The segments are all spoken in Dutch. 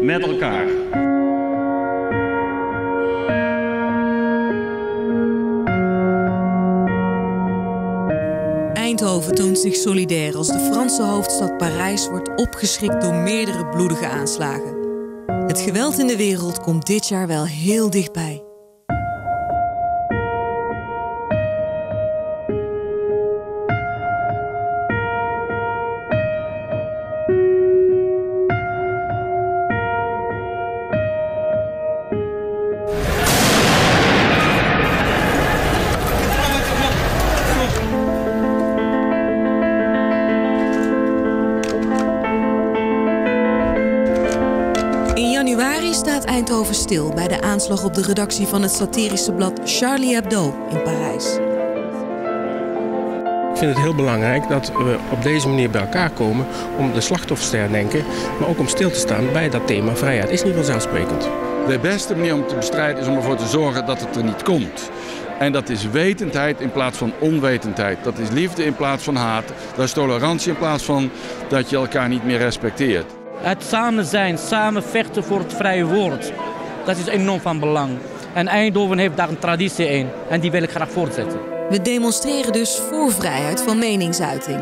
met elkaar. Eindhoven toont zich solidair als de Franse hoofdstad Parijs wordt opgeschrikt door meerdere bloedige aanslagen. Het geweld in de wereld komt dit jaar wel heel dichtbij. Eindhoven stil bij de aanslag op de redactie van het satirische blad Charlie Hebdo in Parijs. Ik vind het heel belangrijk dat we op deze manier bij elkaar komen om de slachtoffers te herdenken, maar ook om stil te staan bij dat thema vrijheid. Is niet vanzelfsprekend. De beste manier om te bestrijden is om ervoor te zorgen dat het er niet komt. En dat is wetendheid in plaats van onwetendheid. Dat is liefde in plaats van haat. Dat is tolerantie in plaats van dat je elkaar niet meer respecteert. Het samen zijn, samen vechten voor het vrije woord. Dat is enorm van belang. En Eindhoven heeft daar een traditie in. En die wil ik graag voortzetten. We demonstreren dus voor vrijheid van meningsuiting.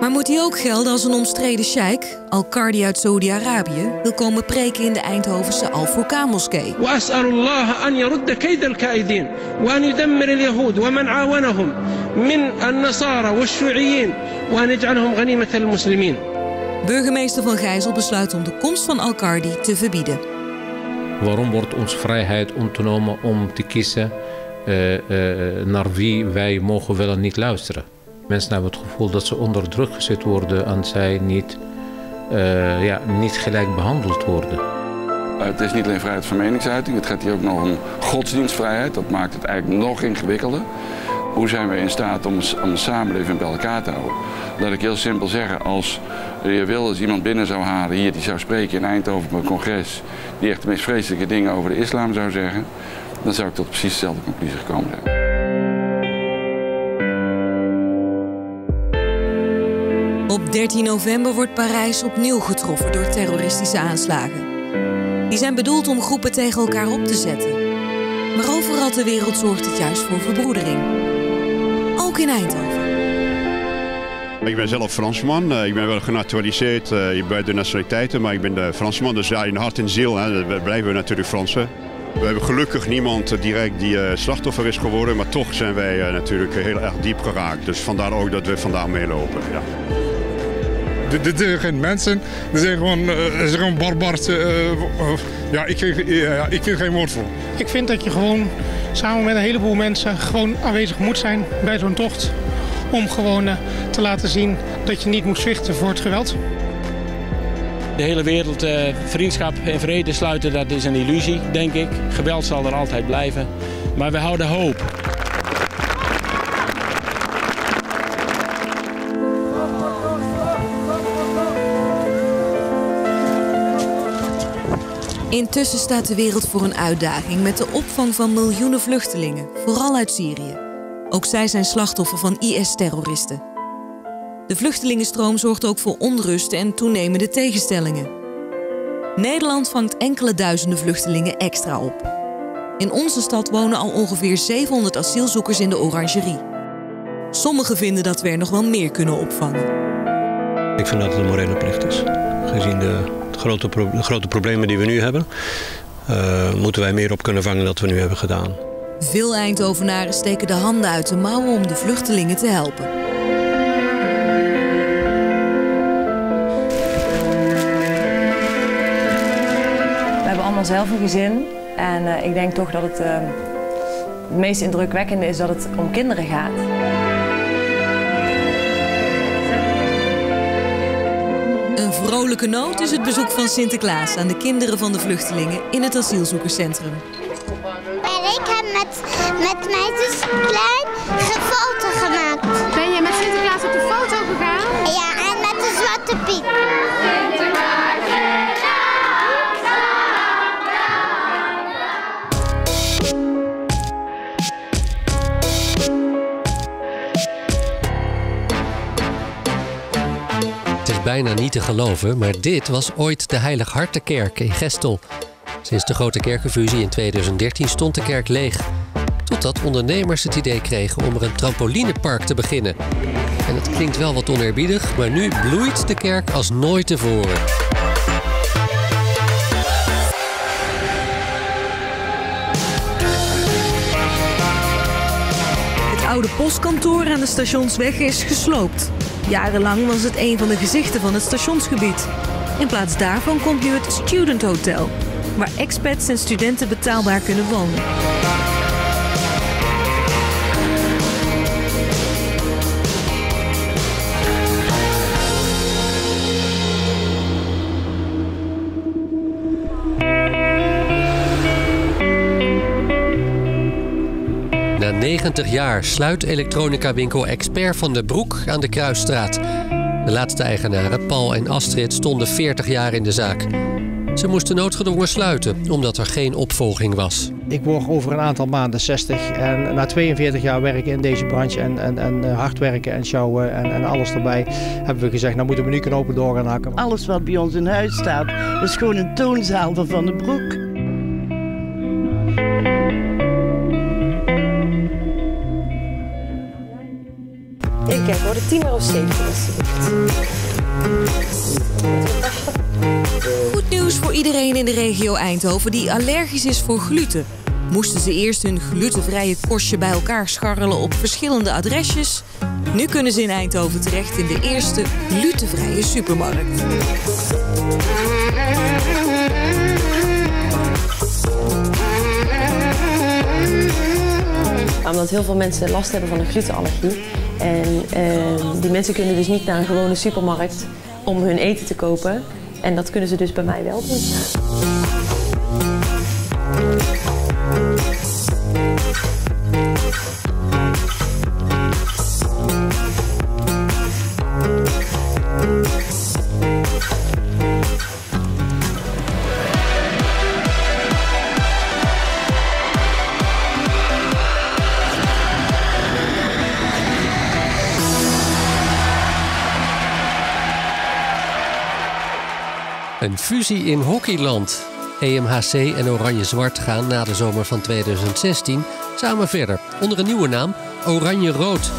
Maar moet die ook gelden als een omstreden sheik, Al-Qardi uit Saudi-Arabië, wil komen preken in de Eindhovense Al-Furqaan-moskee? Burgemeester Van Gijzel besluit om de komst van Al-Qardi te verbieden. Waarom wordt ons vrijheid ontnomen om te kiezen eh, eh, naar wie wij mogen wel en niet luisteren? Mensen hebben het gevoel dat ze onder druk gezet worden en zij niet, eh, ja, niet gelijk behandeld worden. Het is niet alleen vrijheid van meningsuiting, het gaat hier ook nog om godsdienstvrijheid. Dat maakt het eigenlijk nog ingewikkelder. Hoe zijn we in staat om, een samenleving bij elkaar te houden? Laat ik heel simpel zeggen, als je wil als iemand binnen zou halen hier die zou spreken in Eindhoven op een congres, die echt de meest vreselijke dingen over de islam zou zeggen, dan zou ik tot precies dezelfde conclusie gekomen zijn. Op 13 november wordt Parijs opnieuw getroffen door terroristische aanslagen. Die zijn bedoeld om groepen tegen elkaar op te zetten. Maar overal ter wereld zorgt het juist voor verbroedering. Ook in Eindhoven. Ik ben zelf Fransman. Eh, Ik ben wel genaturaliseerd eh, bij de nationaliteiten, maar ik ben de Fransman. Dus ja, in hart en ziel hè, blijven we natuurlijk Fransen. We hebben gelukkig niemand direct die eh, slachtoffer is geworden, maar toch zijn wij eh, natuurlijk heel erg diep geraakt. Dus vandaar ook dat we vandaag meelopen. Ja. Dit zijn geen mensen, dit zijn gewoon, uh, is gewoon barbars. ja, ik ja, ik vind geen woord voor. Ik vind dat je gewoon samen met een heleboel mensen gewoon aanwezig moet zijn bij zo'n tocht. Om gewoon eh, te laten zien dat je niet moet zwichten voor het geweld. De hele wereld eh, vriendschap en vrede sluiten, dat is een illusie, denk ik. Geweld zal er altijd blijven. Maar we houden hoop. Intussen staat de wereld voor een uitdaging met de opvang van miljoenen vluchtelingen, vooral uit Syrië. Ook zij zijn slachtoffer van IS-terroristen. De vluchtelingenstroom zorgt ook voor onrust en toenemende tegenstellingen. Nederland vangt enkele duizenden vluchtelingen extra op. In onze stad wonen al ongeveer 700 asielzoekers in de Orangerie. Sommigen vinden dat we er nog wel meer kunnen opvangen. Ik vind dat het een morele plicht is. Gezien de grote, pro- de grote problemen die we nu hebben, eh, moeten wij meer op kunnen vangen dan we nu hebben gedaan. Veel Eindhovenaren steken de handen uit de mouwen om de vluchtelingen te helpen. We hebben allemaal zelf een gezin. En eh, ik denk toch dat het eh, het meest indrukwekkende is dat het om kinderen gaat. Vrolijke noot is het bezoek van Sinterklaas aan de kinderen van de vluchtelingen in het asielzoekerscentrum. En ik heb met, met mijn zus Klein een foto gemaakt. Ben je met Sinterklaas op de foto gegaan? Ja, en met de Zwarte Piet. Bijna niet te geloven, maar dit was ooit de Heilig Hartenkerk in Gestel. Sinds de grote kerkenfusie in 2013 stond de kerk leeg. Totdat ondernemers het idee kregen om er een trampolinepark te beginnen. En het klinkt wel wat oneerbiedig, maar nu bloeit de kerk als nooit tevoren. Het oude postkantoor aan de stationsweg is gesloopt. Jarenlang was het een van de gezichten van het stationsgebied. In plaats daarvan komt nu het Student Hotel, waar expats en studenten betaalbaar kunnen wonen. 90 jaar sluit elektronica-winkel Expert van de Broek aan de Kruisstraat. De laatste eigenaren, Paul en Astrid, stonden 40 jaar in de zaak. Ze moesten noodgedwongen sluiten, omdat er geen opvolging was. Ik word over een aantal maanden 60 en na 42 jaar werken in deze branche en, en, en eh, hard werken en sjouwen en, en alles erbij, hebben we gezegd, nou moeten we nu knopen door gaan hakken. Alles wat bij ons in huis staat, is gewoon een toonzaal van Van den Broek. Ik kijk hoor, de 10 euro 70 alsjeblieft. Goed nieuws voor iedereen in de regio Eindhoven die allergisch is voor gluten. Moesten ze eerst hun glutenvrije kostje bij elkaar scharrelen op verschillende adresjes? Nu kunnen ze in Eindhoven terecht in de eerste glutenvrije supermarkt. Omdat heel veel mensen last hebben van een glutenallergie. En eh, die mensen kunnen dus niet naar een gewone supermarkt om hun eten te kopen. En dat kunnen ze dus bij mij wel doen. Fusie in hockeyland. EMHC en Oranje-Zwart gaan na de zomer van 2016 samen verder. Onder een nieuwe naam, Oranje-Rood.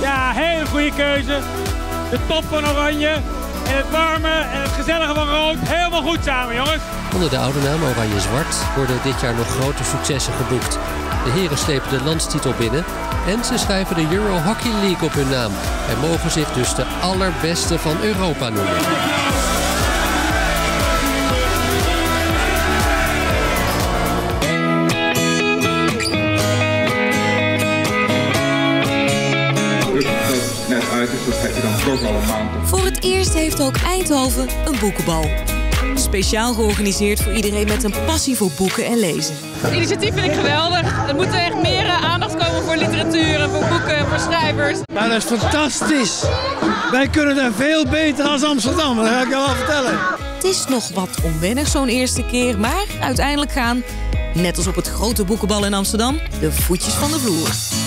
Ja, hele goede keuze. De top van Oranje en het warme en het gezellige van Rood. Helemaal goed samen, jongens. Onder de oude naam Oranje-Zwart worden dit jaar nog grote successen geboekt. De heren slepen de landstitel binnen en ze schrijven de Euro Hockey League op hun naam. En mogen zich dus de allerbeste van Europa noemen. Dat heb je dan toch al een maand. Voor het eerst heeft ook Eindhoven een boekenbal. Speciaal georganiseerd voor iedereen met een passie voor boeken en lezen. Het initiatief vind ik geweldig. Er moet echt meer eh, aandacht komen voor literatuur, en voor boeken, voor schrijvers. Nou, dat is fantastisch. Wij kunnen daar veel beter als Amsterdam, dat ga ik je wel vertellen. Het is nog wat onwennig zo'n eerste keer, maar uiteindelijk gaan, net als op het grote boekenbal in Amsterdam, de voetjes van de vloer.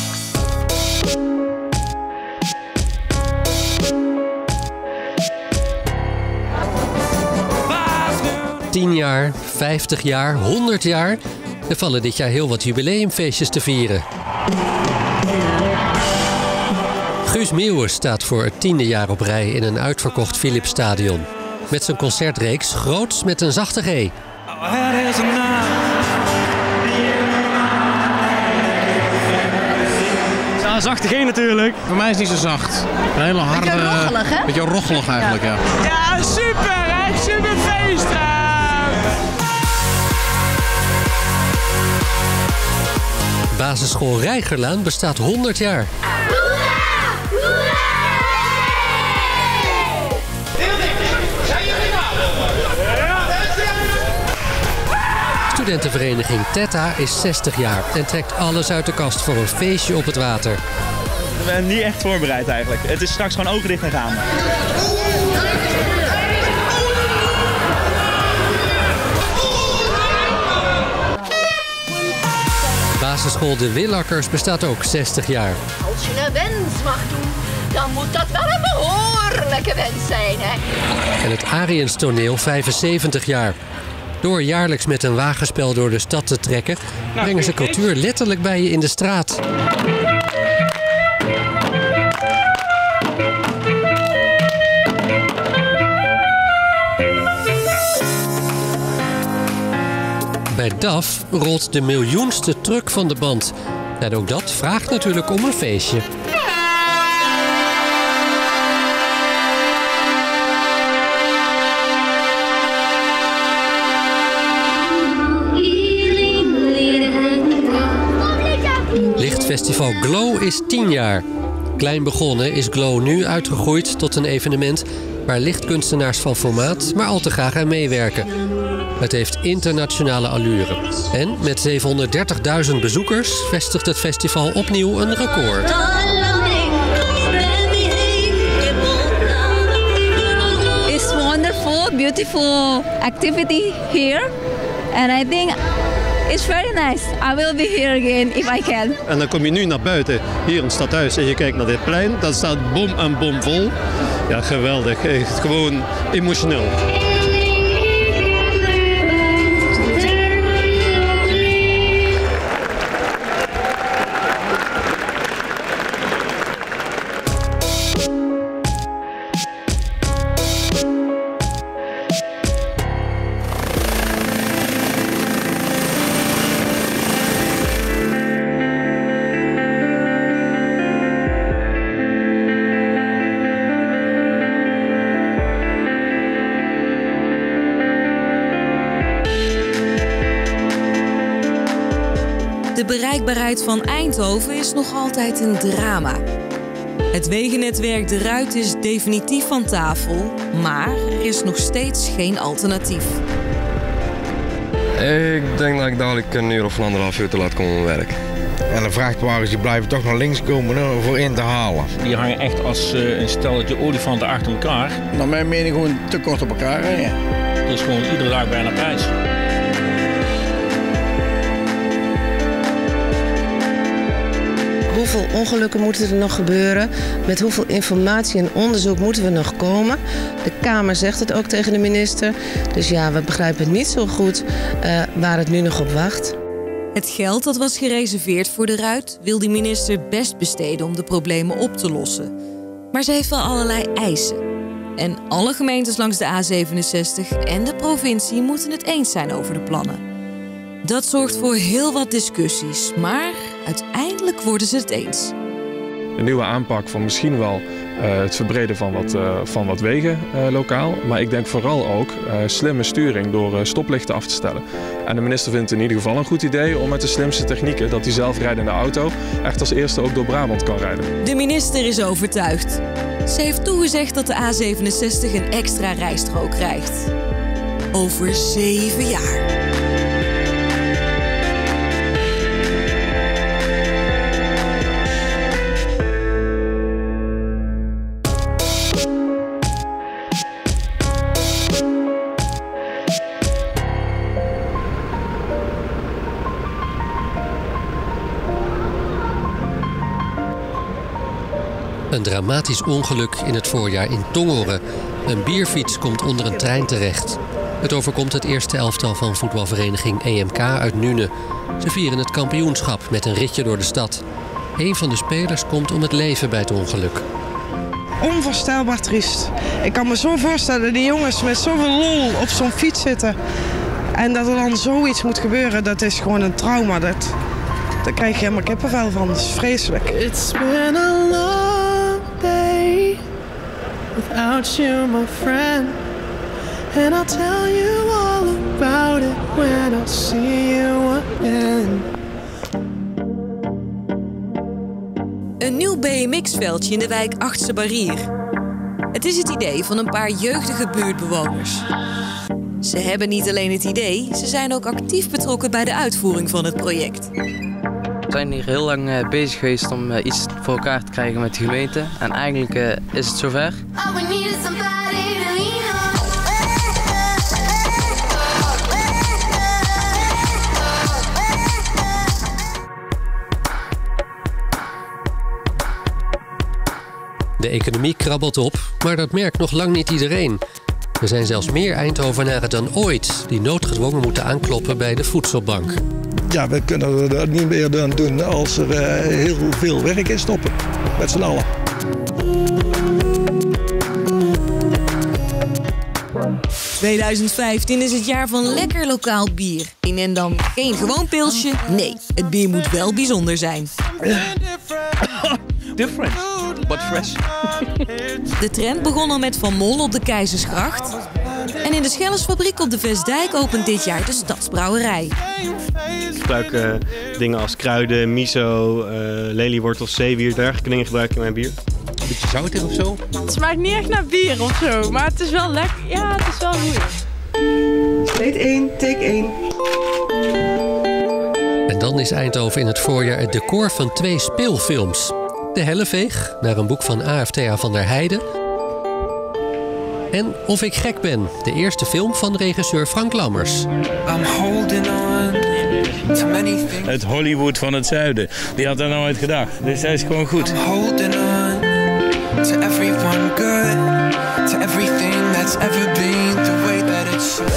Tien jaar, 50 jaar, 100 jaar. Er vallen dit jaar heel wat jubileumfeestjes te vieren. Guus Meeuwers staat voor het tiende jaar op rij in een uitverkocht Philipsstadion. Met zijn concertreeks Groots met een zachte G. Ja, zachte G natuurlijk. Voor mij is het niet zo zacht. Een hele harde... Beetje roggelig, hè? Beetje roggelig eigenlijk, ja. Ja, super hè. Super feest. hè. Basisschool Reigerlaan bestaat 100 jaar. Studentenvereniging Tetta is 60 jaar en trekt alles uit de kast voor een feestje op het water. Ik ben niet echt voorbereid eigenlijk. Het is straks gewoon ogen dicht en gaan. Basisschool De Willakkers bestaat ook 60 jaar. Als je een wens mag doen, dan moet dat wel horen. heerlijke wens zijn, hè? En het Ariens toneel 75 jaar. Door jaarlijks met een wagenspel door de stad te trekken, brengen ze cultuur letterlijk bij je in de straat. DAF rolt de miljoenste truck van de band. En ook dat vraagt natuurlijk om een feestje. Lichtfestival Glow is 10 jaar. Klein begonnen is Glow nu uitgegroeid tot een evenement waar lichtkunstenaars van formaat maar al te graag aan meewerken. Het heeft internationale allure. En met 730.000 bezoekers vestigt het festival opnieuw een record. It's wonderful, beautiful activity here. And I think it's very nice. I will be here again if I can. En dan kom je nu naar buiten, hier in het stadhuis, en je kijkt naar dit plein. Dat staat bom en bom vol. Ja, geweldig. Echt gewoon emotioneel. Bereikbaarheid van Eindhoven is nog altijd een drama. Het wegennetwerk De Ruit is definitief van tafel, maar er is nog steeds geen alternatief. Ik denk dat ik dadelijk een uur of een anderhalf uur te laat kom op mijn werk. En de vrachtwagens die blijven toch naar links komen hè, voor in te halen. Die hangen echt als eh, een stelletje olifanten achter elkaar. Naar mijn mening gewoon te kort op elkaar rijden. Het is gewoon iedere dag bijna prijs. Hoeveel ongelukken moeten er nog gebeuren? Met hoeveel informatie en onderzoek moeten we nog komen? De Kamer zegt het ook tegen de minister. Dus ja, we begrijpen niet zo goed uh, waar het nu nog op wacht. Het geld dat was gereserveerd voor de Ruit wil die minister best besteden om de problemen op te lossen. Maar ze heeft wel allerlei eisen. En alle gemeentes langs de A67 en de provincie moeten het eens zijn over de plannen. Dat zorgt voor heel wat discussies, maar uiteindelijk worden ze het eens. Een nieuwe aanpak van misschien wel uh, het verbreden van wat, uh, van wat wegen uh, lokaal. Maar ik denk vooral ook slimme sturing door stoplichten af te stellen. En de minister vindt het in ieder geval een goed idee om met de slimste technieken, dat die zelfrijdende auto echt als eerste ook door Brabant kan rijden. De minister is overtuigd. Ze heeft toegezegd dat de A67 een extra rijstrook krijgt. Over zeven jaar. Dramatisch ongeluk in het voorjaar in Tongeren. Een bierfiets komt onder een trein terecht. Het overkomt het eerste elftal van voetbalvereniging EMK uit Nune. Ze vieren het kampioenschap met een ritje door de stad. Een van de spelers komt om het leven bij het ongeluk. Onvoorstelbaar triest. Ik kan me zo voorstellen, die jongens met zoveel lol op zo'n fiets zitten. En dat er dan zoiets moet gebeuren, dat is gewoon een trauma. Dat, daar krijg je helemaal kippenvel van. Dat is vreselijk. It's been a long day without you, my friend. And I'll tell you all about it when I see you again. Een nieuw BMX-veldje in de wijk Achtse Barrier. Het is het idee van een paar jeugdige buurtbewoners. Ze hebben niet alleen het idee, ze zijn ook actief betrokken bij de uitvoering van het project. We zijn hier heel lang uh, bezig geweest om uh, iets voor elkaar te krijgen met de gemeente. En eigenlijk uh, is het zover. De economie krabbelt op, maar dat merkt nog lang niet iedereen. Er zijn zelfs meer Eindhovenaren dan ooit die noodgedwongen moeten aankloppen bij de voedselbank. Ja, we kunnen er niet meer dan doen als er eh, heel veel werk is stoppen. Met z'n allen. ...2015 is het jaar van lekker lokaal bier. En dan geen gewoon pilsje. Nee, het bier moet wel bijzonder zijn. Different, but fresh. De trend begon al met Van Mol op de Keizersgracht. En in de Schellersfabriek op de Vestdijk opent dit jaar de Stadsbrouwerij. Ik gebruik eh, dingen als kruiden, miso, eh leliewortels, zeewier, dergelijke dingen gebruik ik in mijn bier. Beetje zoutig of zo? Het smaakt niet echt naar bier of zo, maar het is wel lekker. Ja, het is wel goed. Date 1, take 1. En dan is Eindhoven in het voorjaar het decor van twee speelfilms. De Helleveeg, naar een boek van AFTA van der Heijden. En Of ik gek ben, de eerste film van regisseur Frank Lammers. I'm holding on to many things. Het Hollywood van het zuiden. Die had er nooit gedacht. Dus hij is gewoon goed. I'm holding on to everyone good, to everything that's ever been the way that it should.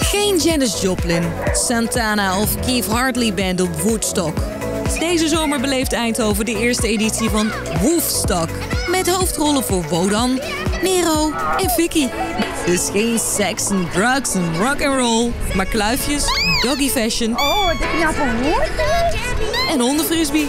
Geen Janis Joplin, Santana of Keith Hartley Band op Woodstock. Deze zomer beleeft Eindhoven de eerste editie van Woofstock. Met hoofdrollen voor Wodan, Nero en Vicky. Dus geen seks en drugs en rock and roll, maar kluifjes, doggy fashion Oh, de knappe hoor. en hondenfrisbee.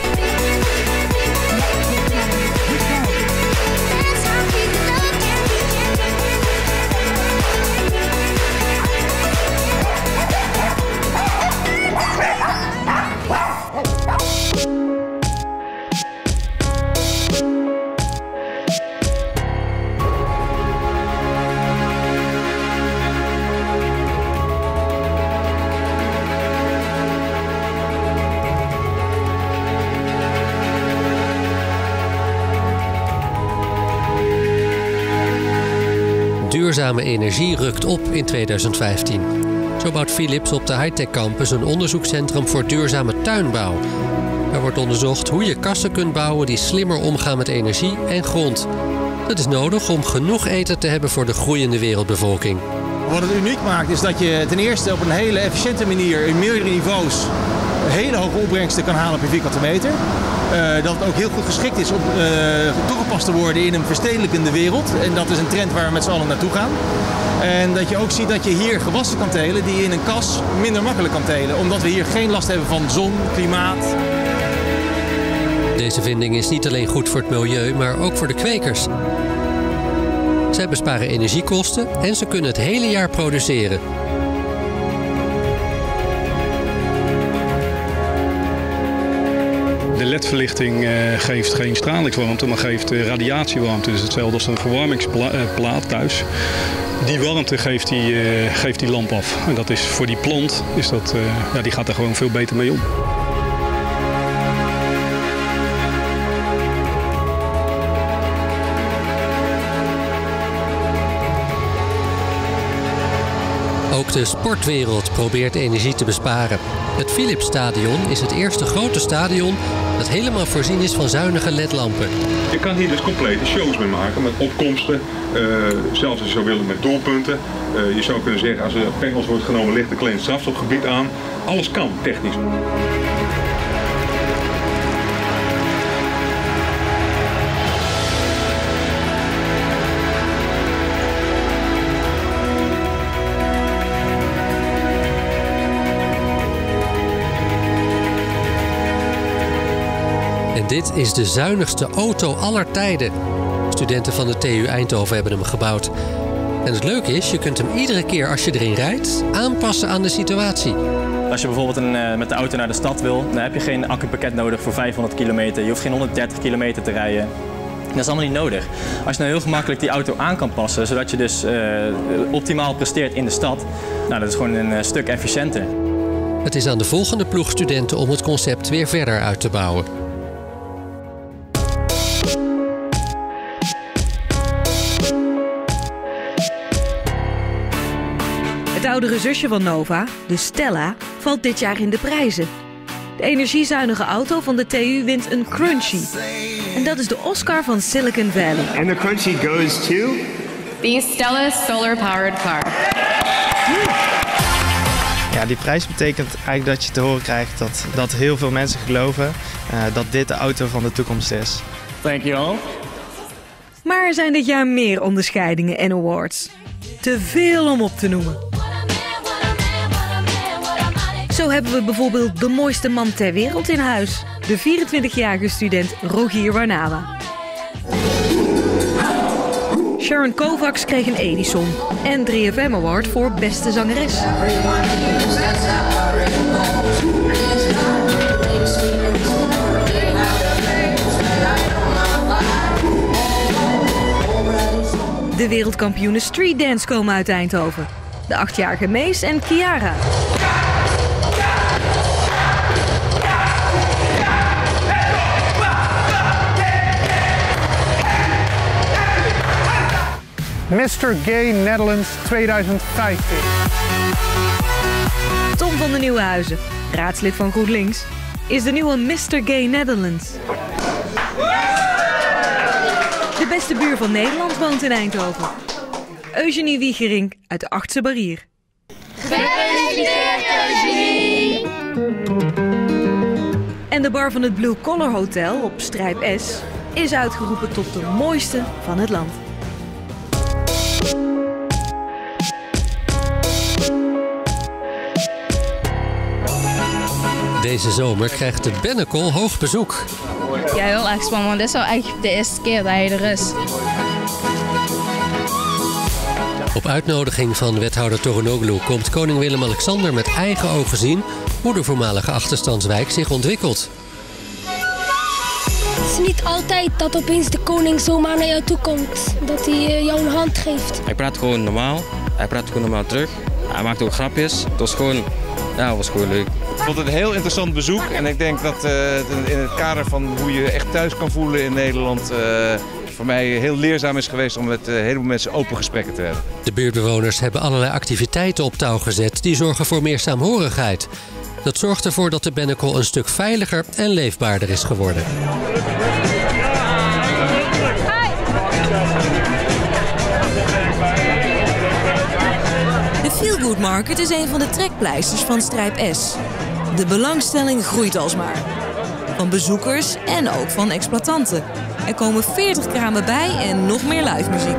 Duurzame energie rukt op in 2015. Zo bouwt Philips op de Hightech Campus een onderzoekscentrum voor duurzame tuinbouw. Er wordt onderzocht hoe je kassen kunt bouwen die slimmer omgaan met energie en grond. Dat is nodig om genoeg eten te hebben voor de groeiende wereldbevolking. Wat het uniek maakt is dat je ten eerste op een hele efficiënte manier in meerdere niveaus hele hoge opbrengsten kan halen per vierkante meter. Eh, dat het ook heel goed geschikt is om eh, toegepast te worden in een verstedelijkende wereld. En dat is een trend waar we met z'n allen naartoe gaan. En dat je ook ziet dat je hier gewassen kan telen die je in een kas minder makkelijk kan telen. Omdat we hier geen last hebben van zon, klimaat. Deze vinding is niet alleen goed voor het milieu, maar ook voor de kwekers. Zij besparen energiekosten en ze kunnen het hele jaar produceren. De ledverlichting eh, geeft geen stralingswarmte, maar geeft eh, radiatiewarmte. Dus hetzelfde als een verwarmingsplaat thuis. Die warmte geeft die, eh, geeft die lamp af. En dat is voor die plant, is dat, eh, ja, die gaat er gewoon veel beter mee om. Ook de sportwereld probeert energie te besparen. Het Philips Stadion is het eerste grote stadion dat helemaal voorzien is van zuinige ledlampen. Je kan hier dus complete shows mee maken met opkomsten, eh, zelfs als je zou willen met doelpunten. Eh, je zou kunnen zeggen als er pengels wordt genomen ligt een klein strafstopgebied aan. Alles kan technisch. En dit is de zuinigste auto aller tijden. Studenten van de TU Eindhoven hebben hem gebouwd. En het leuke is, je kunt hem iedere keer als je erin rijdt aanpassen aan de situatie. Als je bijvoorbeeld een, eh, met de auto naar de stad wil, dan heb je geen accupakket nodig voor 500 kilometer. Je hoeft geen 130 kilometer te rijden. Dat is allemaal niet nodig. Als je nou heel gemakkelijk die auto aan kan passen, zodat je dus eh, optimaal presteert in de stad, nou, dat is gewoon een eh, stuk efficiënter. Het is aan de volgende ploeg studenten om het concept weer verder uit te bouwen. Oudere zusje van Nova, de Stella, valt dit jaar in de prijzen. De energiezuinige auto van de TU wint een Crunchy. En dat is de Oscar van Silicon Valley. And the crunchy goes to The Stellus Solar Powered Car. Ja, die prijs betekent eigenlijk dat je te horen krijgt dat, dat heel veel mensen geloven uh, dat dit de auto van de toekomst is. Thank you all. Maar er zijn dit jaar meer onderscheidingen en awards. Te veel om op te noemen. Zo hebben we bijvoorbeeld de mooiste man ter wereld in huis. De 24-jarige student Rogier Warnawa. Sharon Kovacs kreeg een Edison en 3FM Award voor beste zangeres. De wereldkampioenen Street Dance komen uit Eindhoven. De achtjarige Mees en Kiara. Mr. Gay Netherlands 2015. Tom van de Nieuwenhuizen, raadslid van GroenLinks, is de nieuwe Mr. Gay Netherlands. De beste buur van Nederland woont in Eindhoven. Eugenie Wiegering uit de Achtste Barrier. Gefeliciteerd, Eugenie! En de bar van het Blue Collar Hotel op Strijp S is uitgeroepen tot de mooiste van het land. Deze zomer krijgt de Bennekel hoog bezoek. Ja, heel erg spannend, want dit is wel echt de eerste keer dat hij er is. Op uitnodiging van wethouder Toronoglu komt koning Willem-Alexander met eigen ogen zien hoe de voormalige achterstandswijk zich ontwikkelt. Het is niet altijd dat opeens de koning zomaar naar jou toe komt. Dat hij eh, jou een hand geeft. Hij praat gewoon normaal. Hij praat gewoon normaal terug. Hij maakt ook grapjes. Het was gewoon, ja, was gewoon leuk. Ik vond het een heel interessant bezoek en ik denk dat uh, in het kader van hoe je echt thuis kan voelen in Nederland... Uh, voor mij heel leerzaam is geweest om met uh, een heleboel mensen open gesprekken te hebben. De buurtbewoners hebben allerlei activiteiten op touw gezet die zorgen voor meer saamhorigheid. Dat zorgt ervoor dat de Bennekel een stuk veiliger en leefbaarder is geworden. Market is een van de trekpleisters van Strijp S. De belangstelling groeit alsmaar. Van bezoekers en ook van exploitanten. Er komen 40 kramen bij en nog meer live muziek.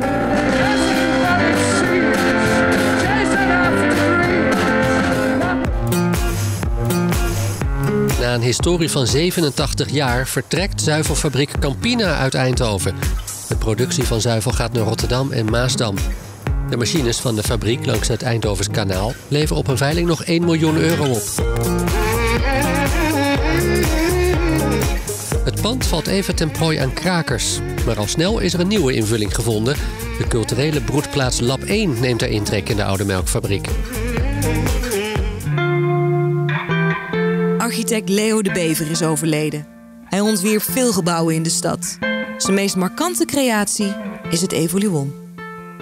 Na een historie van 87 jaar vertrekt zuivelfabriek Campina uit Eindhoven. De productie van zuivel gaat naar Rotterdam en Maasdam. De machines van de fabriek langs het Eindhovens kanaal leveren op een veiling nog 1 miljoen euro op. Het pand valt even ten prooi aan krakers. Maar al snel is er een nieuwe invulling gevonden. De culturele broedplaats Lab 1 neemt er intrek in de oude melkfabriek. Architect Leo de Bever is overleden. Hij ontwierp veel gebouwen in de stad. Zijn meest markante creatie is het Evoluon.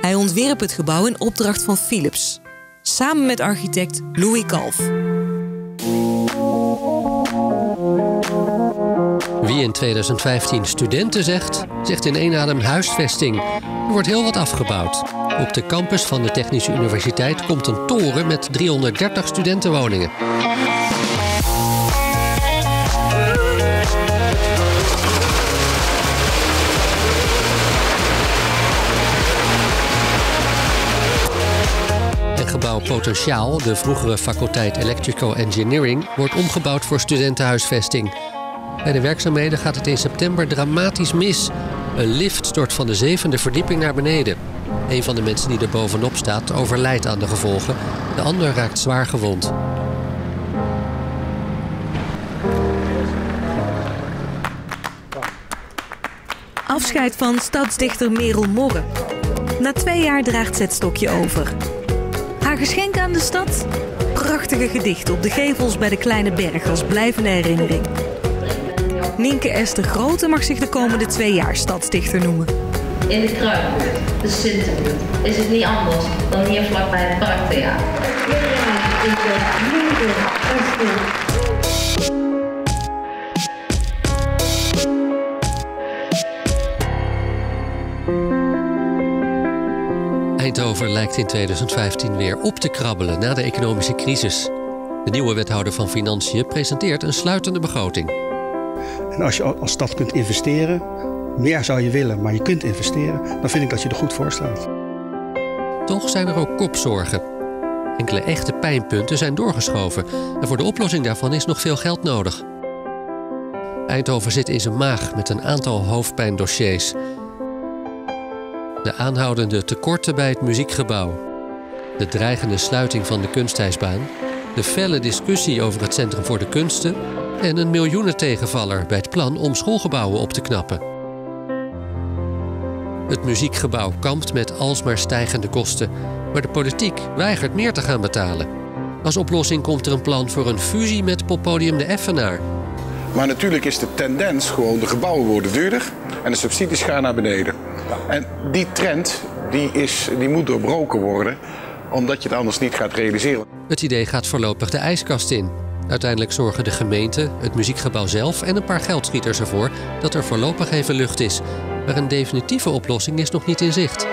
Hij ontwierp het gebouw in opdracht van Philips, samen met architect Louis Kalf. Wie in 2015 studenten zegt, zegt in één adem huisvesting. Er wordt heel wat afgebouwd. Op de campus van de Technische Universiteit komt een toren met 330 studentenwoningen. Potentiaal, de vroegere faculteit Electrical Engineering, wordt omgebouwd voor studentenhuisvesting. Bij de werkzaamheden gaat het in september dramatisch mis. Een lift stort van de zevende verdieping naar beneden. Een van de mensen die er bovenop staat overlijdt aan de gevolgen. De ander raakt zwaar gewond. Afscheid van stadsdichter Merel Morre. Na twee jaar draagt ze het stokje over. Geschenk aan de stad? Prachtige gedichten op de gevels bij de Kleine Berg als blijvende herinnering. Nienke Esther Grote mag zich de komende twee jaar stadsdichter noemen. In de Kruin, de Sinterbuurt, is het niet anders dan hier vlakbij het Parktheater. Eindhoven lijkt in 2015 weer op te krabbelen na de economische crisis. De nieuwe wethouder van Financiën presenteert een sluitende begroting. En als je als stad kunt investeren, meer zou je willen, maar je kunt investeren, dan vind ik dat je er goed voor staat. Toch zijn er ook kopzorgen. Enkele echte pijnpunten zijn doorgeschoven en voor de oplossing daarvan is nog veel geld nodig. Eindhoven zit in zijn maag met een aantal hoofdpijndossiers. De aanhoudende tekorten bij het muziekgebouw, de dreigende sluiting van de kunstijsbaan, de felle discussie over het Centrum voor de Kunsten en een miljoenentegenvaller bij het plan om schoolgebouwen op te knappen. Het muziekgebouw kampt met alsmaar stijgende kosten, maar de politiek weigert meer te gaan betalen. Als oplossing komt er een plan voor een fusie met poppodium De Effenaar. Maar natuurlijk is de tendens gewoon, de gebouwen worden duurder en de subsidies gaan naar beneden. En die trend die is, die moet doorbroken worden, omdat je het anders niet gaat realiseren. Het idee gaat voorlopig de ijskast in. Uiteindelijk zorgen de gemeente, het muziekgebouw zelf en een paar geldschieters ervoor dat er voorlopig even lucht is. Maar een definitieve oplossing is nog niet in zicht.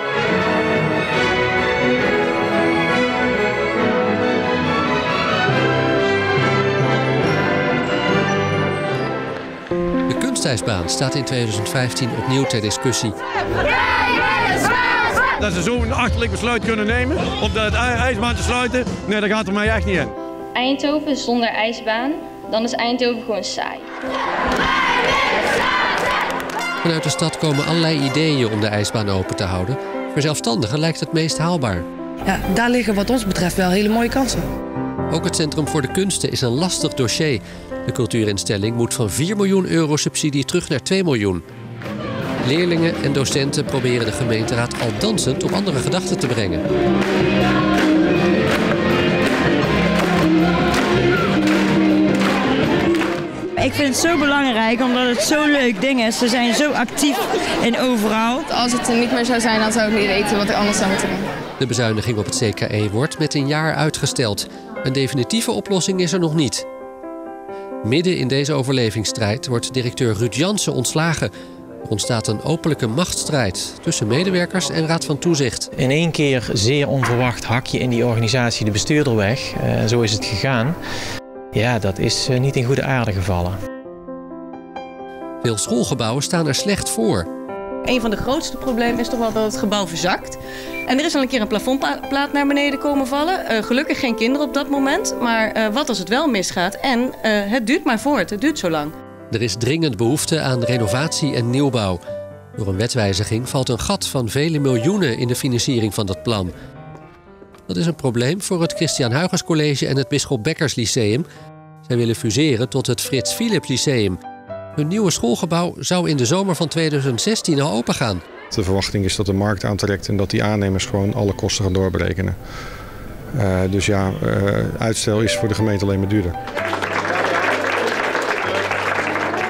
De kunstijsbaan staat in 2015 opnieuw ter discussie. Dat ze zo'n achterlijk besluit kunnen nemen om de ijsbaan te sluiten, nee, dat gaat er mij echt niet in. Eindhoven zonder ijsbaan, dan is Eindhoven gewoon saai. Vanuit de stad komen allerlei ideeën om de ijsbaan open te houden. Voor zelfstandigen lijkt het meest haalbaar. Ja, daar liggen wat ons betreft wel hele mooie kansen. Ook het Centrum voor de Kunsten is een lastig dossier. De cultuurinstelling moet van 4 miljoen euro subsidie terug naar 2 miljoen. Leerlingen en docenten proberen de gemeenteraad al dansend op andere gedachten te brengen. Ik vind het zo belangrijk omdat het zo'n leuk ding is. Ze zijn zo actief en overal. Als het er niet meer zou zijn, dan zou ik niet weten wat ik anders zou moeten doen. De bezuiniging op het CKE wordt met een jaar uitgesteld. Een definitieve oplossing is er nog niet. Midden in deze overlevingsstrijd wordt directeur Ruud Jansen ontslagen. Er ontstaat een openlijke machtsstrijd tussen medewerkers en Raad van Toezicht. In één keer zeer onverwacht hak je in die organisatie de bestuurder weg. Uh, zo is het gegaan. Ja, dat is uh, niet in goede aarde gevallen. Veel schoolgebouwen staan er slecht voor. Een van de grootste problemen is toch wel dat het gebouw verzakt. En er is al een keer een plafondplaat naar beneden komen vallen. Uh, gelukkig geen kinderen op dat moment. Maar uh, wat als het wel misgaat? En uh, het duurt maar voort, het duurt zo lang. Er is dringend behoefte aan renovatie en nieuwbouw. Door een wetswijziging valt een gat van vele miljoenen in de financiering van dat plan. Dat is een probleem voor het Christian Huygens College en het Bisschop Bekkers Lyceum. Zij willen fuseren tot het Frits Philips Lyceum. Hun nieuwe schoolgebouw zou in de zomer van 2016 al opengaan. De verwachting is dat de markt aantrekt en dat die aannemers gewoon alle kosten gaan doorberekenen. Uh, dus ja, uh, uitstel is voor de gemeente alleen maar duurder.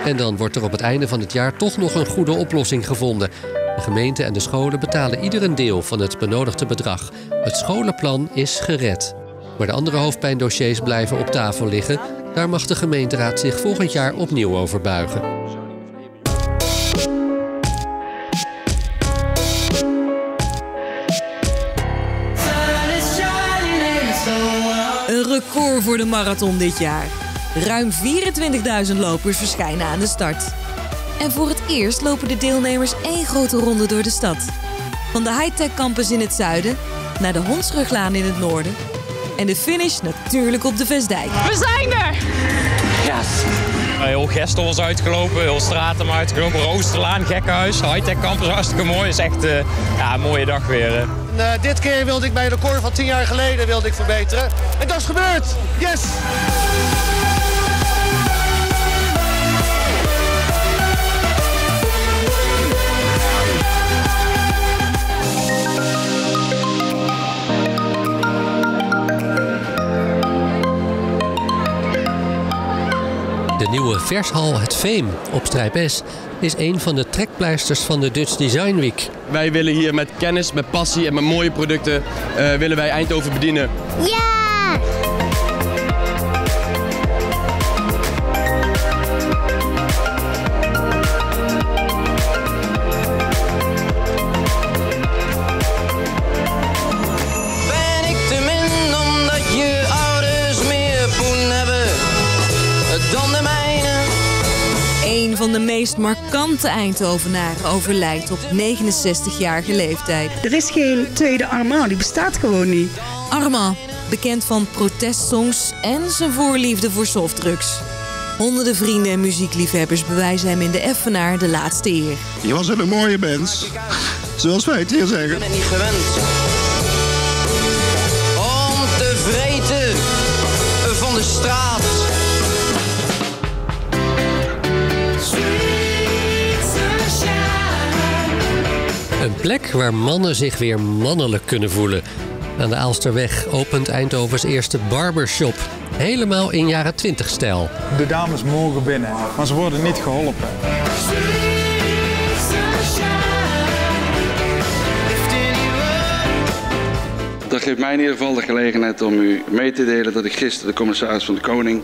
En dan wordt er op het einde van het jaar toch nog een goede oplossing gevonden. De gemeente en de scholen betalen ieder een deel van het benodigde bedrag. Het scholenplan is gered. Maar de andere hoofdpijndossiers blijven op tafel liggen. Daar mag de gemeenteraad zich volgend jaar opnieuw over buigen. Een record voor de marathon dit jaar. Ruim 24.000 lopers verschijnen aan de start. En voor het eerst lopen de deelnemers één grote ronde door de stad. Van de high-tech campus in het zuiden naar de Hondsruglaan in het noorden. En de finish natuurlijk op de Vestdijk. We zijn er! Yes! Heel Gestel was uitgelopen, heel Stratum uitgelopen, Roosterlaan, Gekkenhuis, high-tech campus, hartstikke mooi. Het is echt uh, ja, een mooie dag weer. En, uh, dit keer wilde ik mijn record van 10 jaar geleden wilde ik verbeteren. En dat is gebeurd! Yes! Nieuwe vershal Het Veem op Strijp S is een van de trekpleisters van de Dutch Design Week. Wij willen hier met kennis, met passie en met mooie producten uh, willen wij Eindhoven bedienen. Ja! Markante Eindhovenaar overlijdt op 69-jarige leeftijd. Er is geen tweede Armand, die bestaat gewoon niet. Armand, bekend van protestsongs en zijn voorliefde voor softdrugs. Honderden vrienden en muziekliefhebbers bewijzen hem in de Effenaar de laatste eer. Je was een mooie mens, zoals wij het hier zeggen. Ik ben niet gewend om te vreten van de straat. Een plek waar mannen zich weer mannelijk kunnen voelen. Aan de Aalsterweg opent Eindhovens eerste barbershop. Helemaal in jaren 20 stijl. De dames mogen binnen, maar ze worden niet geholpen. Dat geeft mij in ieder geval de gelegenheid om u mee te delen dat ik gisteren de commissaris van de Koning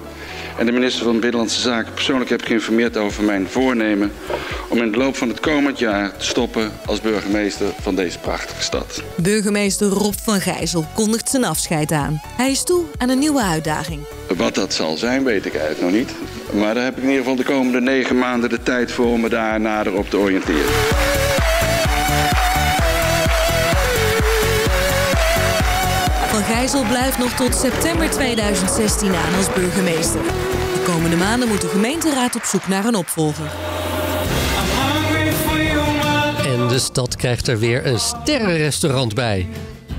en de minister van Binnenlandse Zaken persoonlijk heb geïnformeerd over mijn voornemen om in de loop van het komend jaar te stoppen als burgemeester van deze prachtige stad. Burgemeester Rob van Gijzel kondigt zijn afscheid aan. Hij is toe aan een nieuwe uitdaging. Wat dat zal zijn, weet ik eigenlijk nog niet. Maar daar heb ik in ieder geval de komende negen maanden de tijd voor om me daar nader op te oriënteren. Gijzel blijft nog tot september 2016 aan als burgemeester. De komende maanden moet de gemeenteraad op zoek naar een opvolger. En de stad krijgt er weer een sterrenrestaurant bij.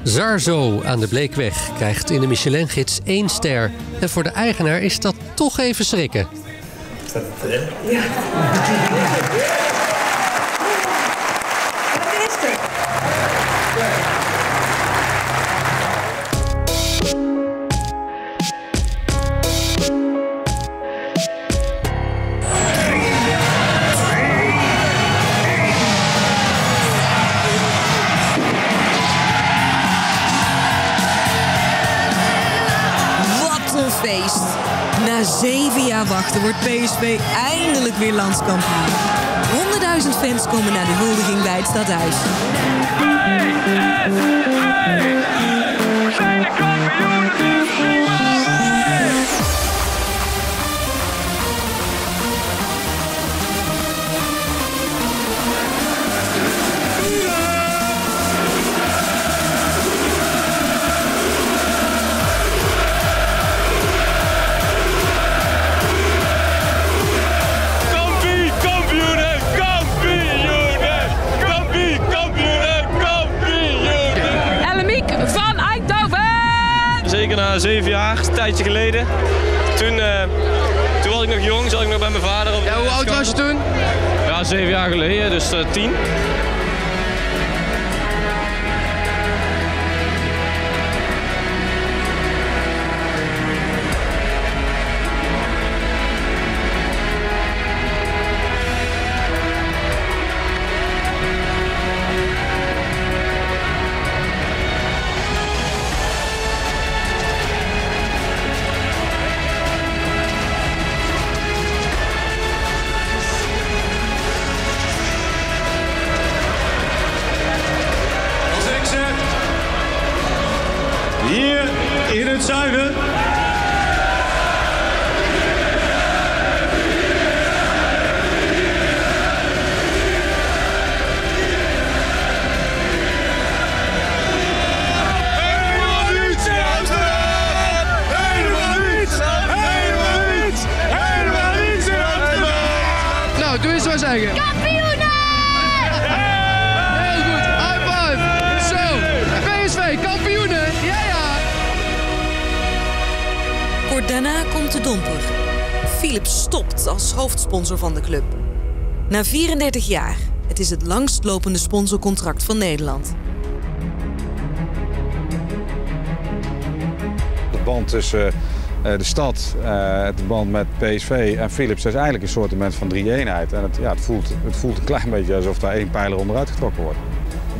Zarzo aan de Bleekweg krijgt in de Michelin-gids één ster. En voor de eigenaar is dat toch even schrikken. Staat het erin? Ja. Wordt PSV eindelijk weer landskampioen. 100.000 fans komen naar de huldiging bij het stadhuis. Zeven jaar, een tijdje geleden. Toen, eh, toen was ik nog jong, zat ik nog bij mijn vader. Op ja, hoe oud was je toen? Ja, zeven jaar geleden, dus eh, tien. Het zuiden. Van de club. Na 34 jaar. Het is het langstlopende sponsorcontract van Nederland. De band tussen eh, de stad, eh, de band met PSV en Philips is eigenlijk een soort van drie-eenheid. En het, ja, het, voelt, het voelt een klein beetje alsof daar één pijler onderuit getrokken wordt.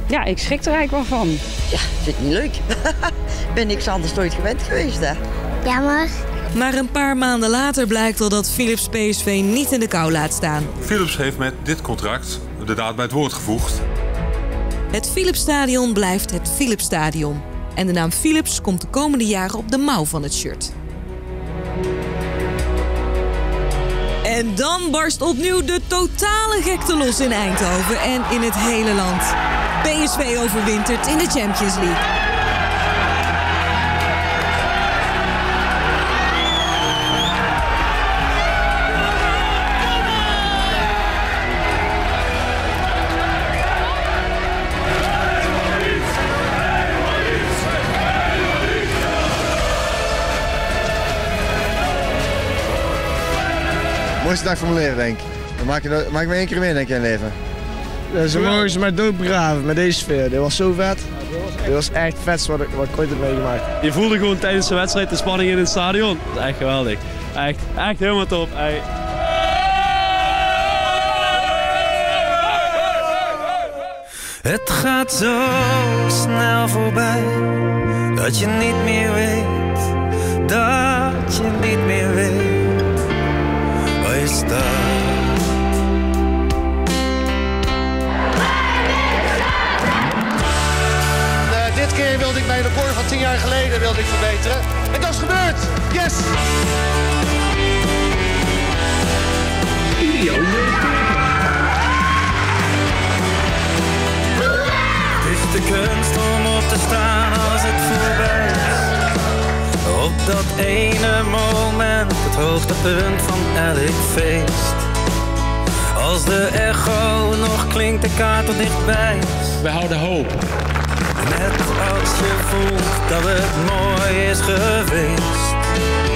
Ja, ik schrik er eigenlijk wel van. Ja, vind ik niet leuk. ben niks anders nooit gewend geweest, hè? Jammer. Maar een paar maanden later blijkt al dat Philips PSV niet in de kou laat staan. Philips heeft met dit contract de daad bij het woord gevoegd. Het Philipsstadion blijft het Philipsstadion. En de naam Philips komt de komende jaren op de mouw van het shirt. En dan barst opnieuw de totale gekte los in Eindhoven en in het hele land. PSV overwintert in de Champions League. Mooiste dag van mijn leven, denk ik. Dat maak je, maak je maar één keer mee, denk ik, in je leven. Dus ze mogen ze mij dood begraven met deze sfeer. Dit was zo vet. Dit was echt vet wat ik, wat ik ooit heb meegemaakt. Je voelde gewoon tijdens de wedstrijd de spanning in het stadion. Dat is echt geweldig. Echt, echt helemaal top. Echt. Het gaat zo snel voorbij dat je niet meer weet, dat je niet meer weet van elk feest. Als de echo nog klinkt, de kaart tot dichtbij. We houden hoop. Net als je voelt dat het mooi is geweest.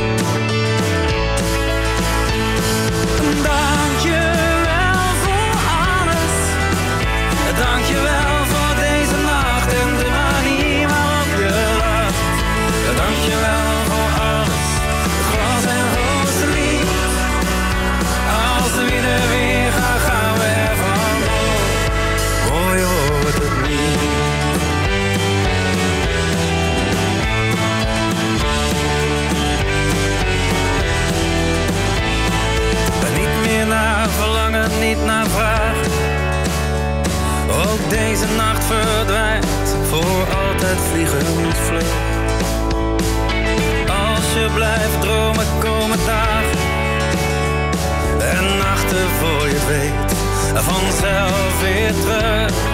Verdwijnt voor altijd vliegend vlug. Als je blijft dromen, komen dagen en nachten voor je weet vanzelf weer terug.